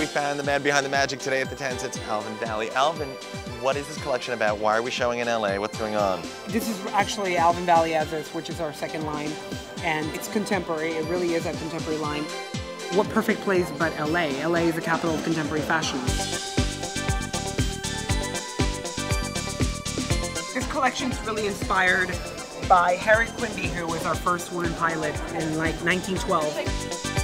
we found the man behind the magic today at the tents. It's Alvin Valley. Alvin, what is this collection about? Why are we showing in LA? What's going on? This is actually Alvin Valley As which is our second line, and it's contemporary. It really is a contemporary line. What perfect place but LA? LA is the capital of contemporary fashion. This collection's really inspired by Harriet Quimby, who was our first woman pilot in like 1912.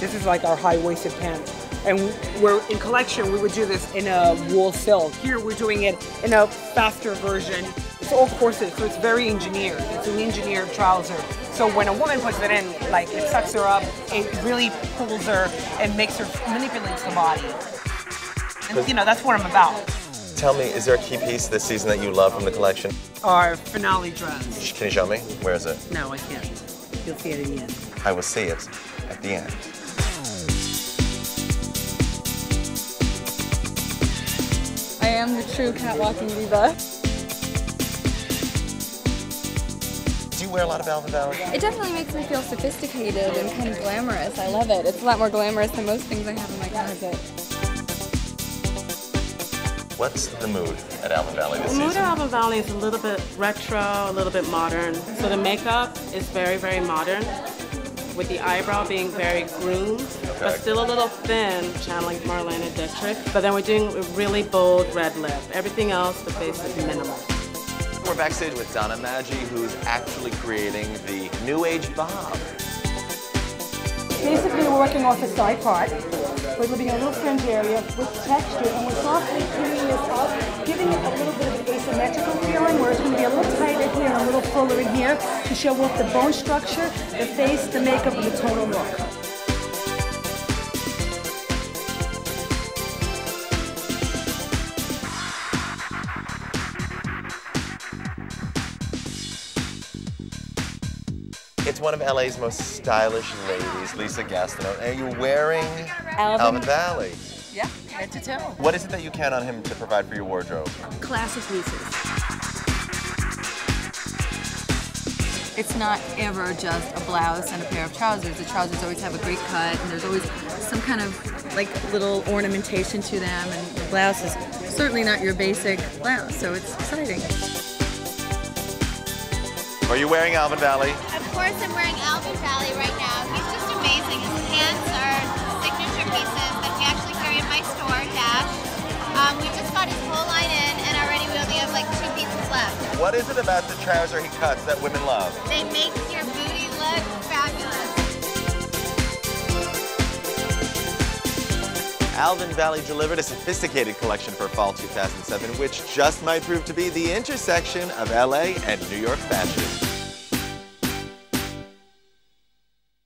This is like our high-waisted pant. And we're in collection, we would do this in a wool silk. Here we're doing it in a faster version. It's all corset, so it's very engineered. It's an engineered trouser. So when a woman puts it in, like it sucks her up, it really pulls her and makes her, manipulates the body. And you know, that's what I'm about. Tell me, is there a key piece this season that you love from the collection? Our finale dress. Can you show me? Where is it? No, I can't. You'll see it in the end. I will see it at the end. Am the true catwalking diva. Do you wear a lot of Alvin Valley? It definitely makes me feel sophisticated and kind of glamorous. I love it. It's a lot more glamorous than most things I have in my closet. What's the mood at Alvin Valley this season? The mood season? at Alvin Valley is a little bit retro, a little bit modern. So the makeup is very, very modern, with the eyebrow being very groomed, but still a little thin, channeling Marlene Dietrich. But then we're doing a really bold red lip. Everything else, the face is minimal. We're backstage with Donna Maggi, who's actually creating the New Age bob. Basically, we're working off a side part. We're leaving a little fringe area with texture, and we're softly cleaning this up, giving it a little bit of an asymmetrical feeling, where it's going to be a little tighter here and a little fuller in here to show off the bone structure, the face, the makeup, and the total look. It's one of LA's most stylish ladies, Lisa Gastineau, and you're wearing Alvin. Alvin Valley. Yeah, head to toe. What is it that you count on him to provide for your wardrobe? Classic pieces. It's not ever just a blouse and a pair of trousers. The trousers always have a great cut, and there's always some kind of like little ornamentation to them. And the blouse is certainly not your basic blouse, so it's exciting. Are you wearing Alvin Valley? Of course, I'm wearing Alvin Valley right now. He's just amazing. His pants are signature pieces What is it about the trouser he cuts that women love? They make your booty look fabulous. Alvin Valley delivered a sophisticated collection for fall 2007, which just might prove to be the intersection of LA and New York fashion.